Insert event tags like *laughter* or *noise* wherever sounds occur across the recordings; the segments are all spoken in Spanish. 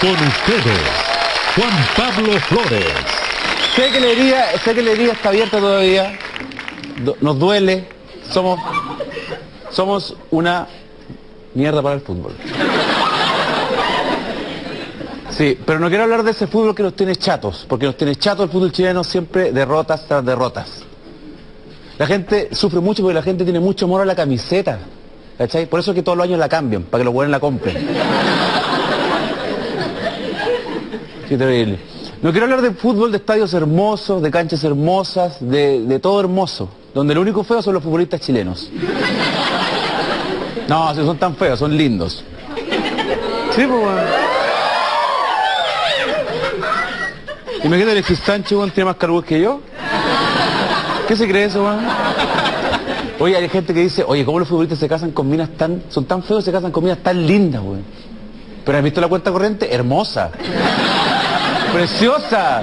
Con ustedes, Juan Pablo Flores. Sé que la herida, sé que la herida está abierta todavía. Nos duele. Somos, somos una mierda para el fútbol. Sí, pero no quiero hablar de ese fútbol que nos tiene chatos, porque nos tiene chatos el fútbol chileno siempre derrotas tras derrotas. La gente sufre mucho porque la gente tiene mucho amor a la camiseta. ¿Cachai? Por eso es que todos los años la cambian, para que los buenos la compren. Qué terrible. No quiero hablar de fútbol, de estadios hermosos, de canchas hermosas, de, todo hermoso. Donde lo único feo son los futbolistas chilenos. No, si son tan feos, son lindos. Sí, pues. Imagínate Alexis Sánchez, weón, tiene más cargos que yo. ¿Qué se cree eso, weón? Oye, hay gente que dice, oye, ¿cómo los futbolistas se casan con minas tan, son tan feos, se casan con minas tan lindas, weón? Pero has visto la cuenta corriente, hermosa, preciosa,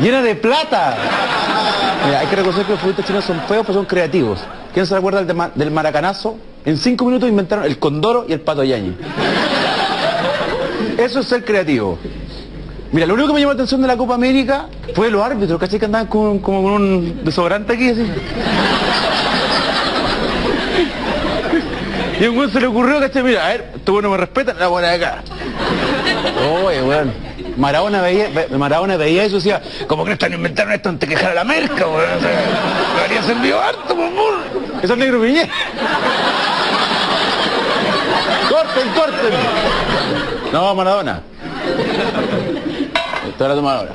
llena de plata. Mira, hay que reconocer que los futbolistas chinos son feos, pero son creativos. ¿Quién se recuerda del, de Ma- del maracanazo? En cinco minutos inventaron el condoro y el pato yañi. Eso es ser creativo. Mira, lo único que me llamó la atención de la Copa América fue los árbitros, ¿cachai? Que andaban con, como con un desodorante aquí, así. Y a un güey se le ocurrió, ¿cachai? Mira, a ver, estos bueno me respetan, la buena de acá. Oye, weón. Maradona veía, ve- Maradona veía eso y decía, ¿cómo crees que están inventando esto antes que dejar la merca, weón? O sea, habría servido harto, favor. Eso es negro Piñera. corten, corten. No, Maradona. Esto era tomar ahora.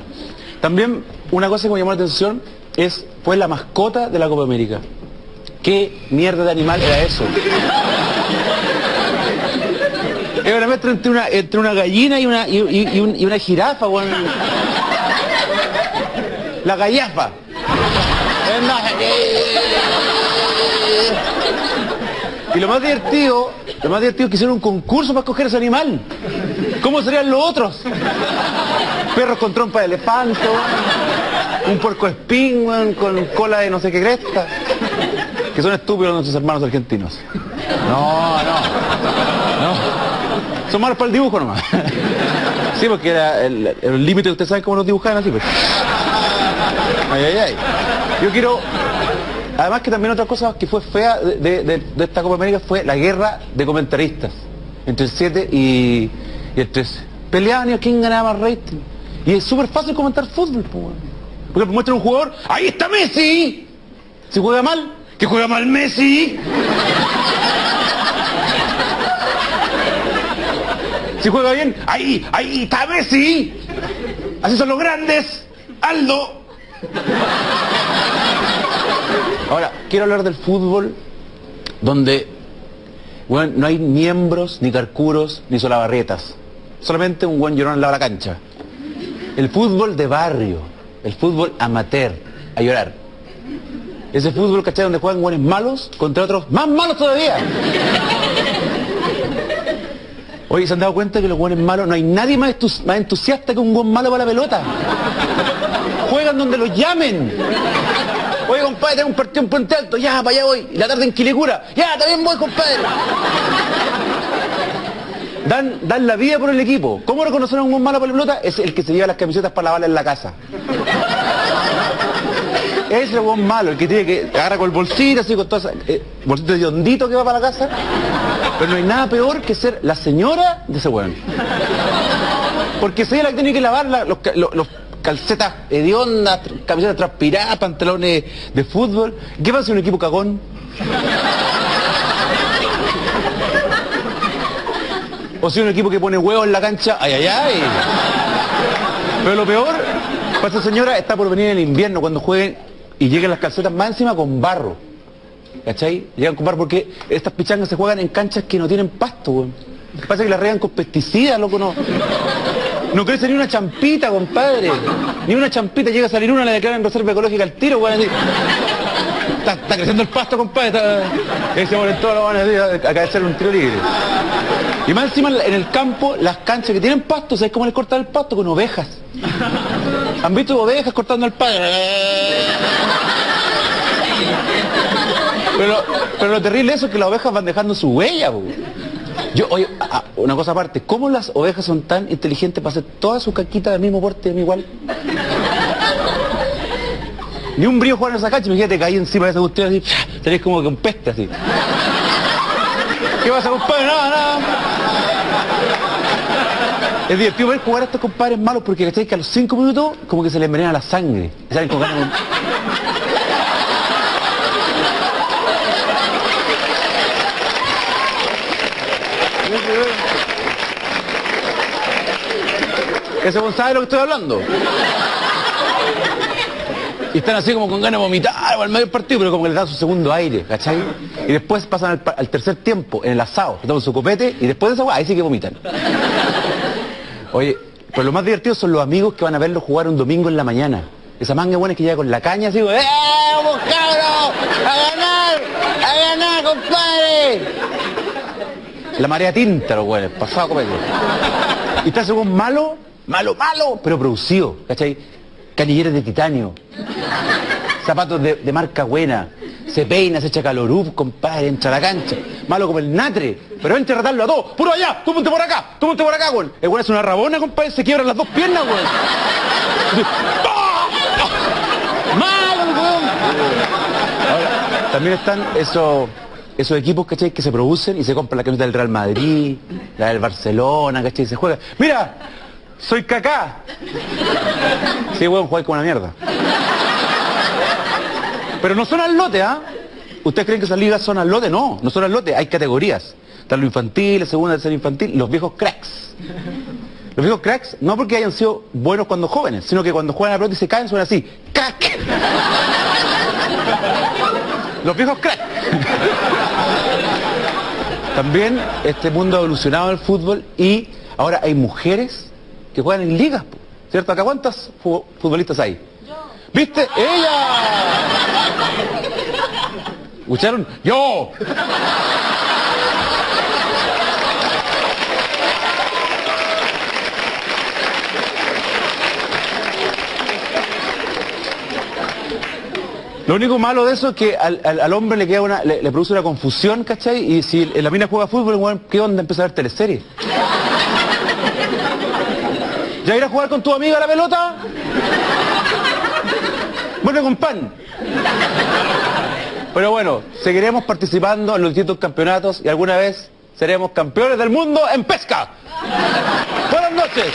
También una cosa que me llamó la atención es fue la mascota de la Copa América. ¿Qué mierda de animal era eso? Era una mezcla entre una, entre una gallina y una, y, y- y un- y una jirafa, weón. La gallafa. Es más, Y lo más divertido, lo más divertido es que hicieron un concurso para escoger ese animal. ¿Cómo serían los otros? Perros con trompa de elefante, weón. un puerco espín, con cola de no sé qué cresta. Que son estúpidos nuestros hermanos argentinos. No, no. No. Son malos para el dibujo nomás. *laughs* Sí, porque era el, límite, ustedes saben cómo nos dibujaban así, pues. Ay, ay, ay. Yo quiero... Además que también otra cosa que fue fea de, de- de- esta Copa América fue la guerra de comentaristas entre el 7 y, y el 13. Peleaban y quién ganaba más rating. Y es súper fácil comentar fútbol, porque muestran un jugador, ahí está Messi. Si juega mal, que juega mal Messi. Si juega bien, ahí, ahí está Messi. Así son los grandes. Aldo. Ahora, quiero hablar del fútbol donde bueno, no hay miembros, ni carcuros, ni solabarrietas. Solamente un buen llorón al lado de la cancha. El fútbol de barrio, el fútbol amateur, a llorar. Ese fútbol, ¿cachai? Donde juegan buenos malos contra otros más malos todavía. Oye, ¿se han dado cuenta que los buenos malos, no hay nadie más, entus- más entusiasta que un buen malo para la pelota? Juegan donde los llamen. Oye, compadre, tengo un partido en Puente Alto, ya, para allá voy. La tarde en Quilicura, ya, también voy, compadre. Dan, dan la vida por el equipo. ¿Cómo reconocer a un buen malo para la pelota? Es el que se lleva las camisetas para lavarlas en la casa. Es el buen malo, el que tiene que agarra con el bolsito, así con todo ese eh, bolsito de hondito que va para la casa. Pero no hay nada peor que ser la señora de ese weón. Porque si ella la que tiene que lavar la- los, los- los calcetas hediondas, camisetas transpiradas, pantalones de fútbol. ¿Qué pasa si un equipo cagón? O si un equipo que pone huevos en la cancha, ay, ay, ay. Pero lo peor, para esta señora está por venir el invierno cuando jueguen y lleguen las calcetas más encima con barro. ¿Cachai? Llegan con barro porque estas pichangas se juegan en canchas que no tienen pasto, weón. Pasa que las regan con pesticidas, loco, no. No crece ni una champita, compadre. Ni una champita, llega a salir una, la declaran reserva ecológica al tiro, weón. Está, creciendo el pasto, compadre. Está... Ese momento lo van a decir, acá de un tiro libre. Y más encima en el campo, las canchas que tienen pasto, ¿sabes cómo les cortan el pasto? Con ovejas. ¿Han visto ovejas cortando el pasto? Pero, pero lo terrible eso es que las ovejas van dejando su huella, po. Yo, oye, una cosa aparte, ¿cómo las ovejas son tan inteligentes para hacer toda su caquita del mismo porte, igual? Ni un brillo jugar en esa cancha, imagínate caí encima de esa cuestión así, tenés como que un peste así. ¿Qué pasa, compadre? Nada, nada. Es divertido ver jugar a estos compadres malos porque ¿cachai? que a los cinco minutos como que se les envenena la sangre. Salen con ganas *laughs* Ese Gonzalo de lo que estoy hablando. Y están así como con ganas de vomitar o al medio partido, pero como que les da su segundo aire, ¿cachai? Y después pasan al, tercer tiempo, en el asado, toman su copete y después de esa hueá, ahí sí que vomitan. Oye, pero lo más divertido son los amigos que van a verlo jugar un domingo en la mañana. Esa manga buena que llega con la caña así, ¡eh, vamos cabros! ¡A ganar! ¡A ganar, compadre! La marea tinta, los güeyes, pasado copete. Y está según malo, malo, malo, pero producido, ¿cachai? Canilleres de titanio, zapatos de, marca buena, se peina, se echa calorú, compadre, entra a la cancha, malo como el natre, pero entra a retarlo a todos, puro allá, tú ponte por acá, tú ponte por acá, güey. El güey es una rabona, compadre, se quiebran las dos piernas. ¡ah! *laughs* ¡Malo, güey! Ahora, también están esos, esos equipos, ¿cachai? Que se producen y se compran la camiseta del Real Madrid, la del Barcelona, ¿cachai? Y se juega. ¡Mira! ¡Soy Kaká! Sí, weón, juega como una mierda. Pero no son al lote, ¿ah? ¿Ustedes creen que esas ligas son al lote? No, no son al lote, hay categorías. Están lo infantil, la segunda, tercera infantil, los viejos cracks. Los viejos cracks, no porque hayan sido buenos cuando jóvenes, sino que cuando juegan a la pelota y se caen suena así. ¡Crack! Los viejos cracks. También este mundo ha evolucionado el fútbol y ahora hay mujeres que juegan en ligas, ¿cierto? ¿Acá cuántas fu- futbolistas hay? ¿Viste? ¡Ella! ¿Escucharon? ¡Yo! Lo único malo de eso es que al, al- al hombre le queda una, le, le produce una confusión, ¿cachai? Y si la mina juega fútbol, ¿qué onda empezar a ver teleseries? ¿Ya ir a jugar con tu amiga la pelota? Vuelve con pan. Pero bueno, seguiremos participando en los distintos campeonatos y alguna vez seremos campeones del mundo en pesca. Buenas noches.